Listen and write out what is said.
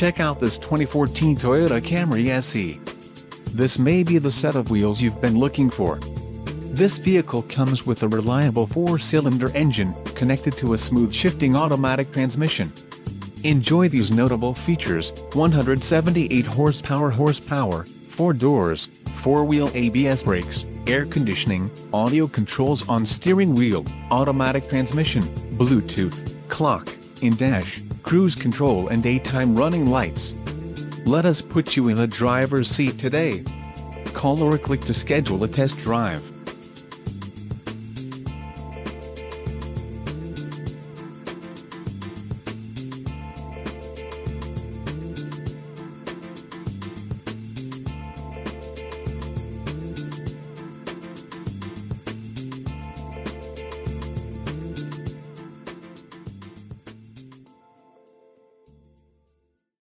Check out this 2014 Toyota Camry SE. This may be the set of wheels you've been looking for. This vehicle comes with a reliable four-cylinder engine, connected to a smooth shifting automatic transmission. Enjoy these notable features, 178 horsepower horsepower, 4 doors, 4-wheel ABS brakes, air conditioning, audio controls on steering wheel, automatic transmission, Bluetooth, clock, in-dash, cruise control and daytime running lights. Let us put you in the driver's seat today. Call or click to schedule a test drive.